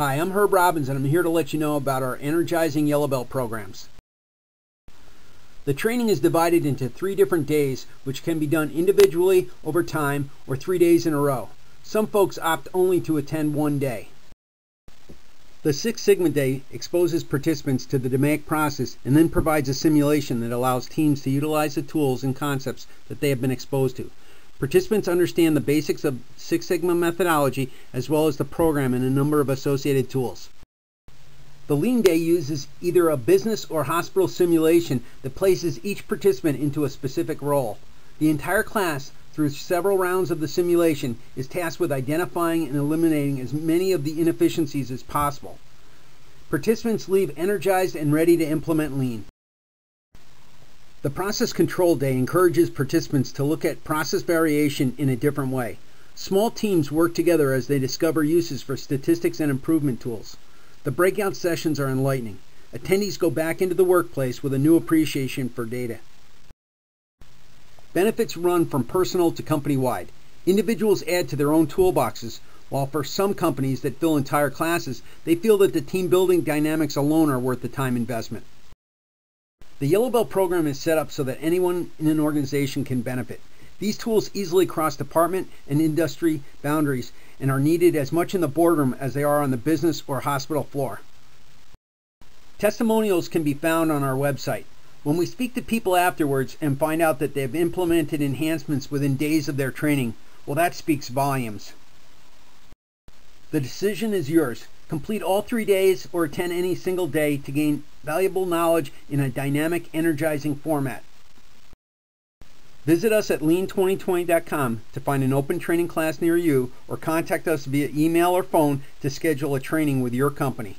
Hi, I'm Herb Robbins and I'm here to let you know about our Energizing Yellow Belt programs. The training is divided into three different days, which can be done individually, over time, or three days in a row. Some folks opt only to attend one day. The Six Sigma Day exposes participants to the DMAIC process and then provides a simulation that allows teams to utilize the tools and concepts that they have been exposed to. Participants understand the basics of Six Sigma methodology as well as the program and a number of associated tools. The Lean Day uses either a business or hospital simulation that places each participant into a specific role. The entire class, through several rounds of the simulation, is tasked with identifying and eliminating as many of the inefficiencies as possible. Participants leave energized and ready to implement Lean. The Process Control Day encourages participants to look at process variation in a different way. Small teams work together as they discover uses for statistics and improvement tools. The breakout sessions are enlightening. Attendees go back into the workplace with a new appreciation for data. Benefits run from personal to company wide. Individuals add to their own toolboxes, while for some companies that fill entire classes, they feel that the team building dynamics alone are worth the time investment. The Yellow Belt program is set up so that anyone in an organization can benefit. These tools easily cross department and industry boundaries and are needed as much in the boardroom as they are on the business or hospital floor. Testimonials can be found on our website. When we speak to people afterwards and find out that they've implemented enhancements within days of their training, well, that speaks volumes. The decision is yours. Complete all three days or attend any single day to gain valuable knowledge in a dynamic, energizing format. Visit us at lean2020.com to find an open training class near you or contact us via email or phone to schedule a training with your company.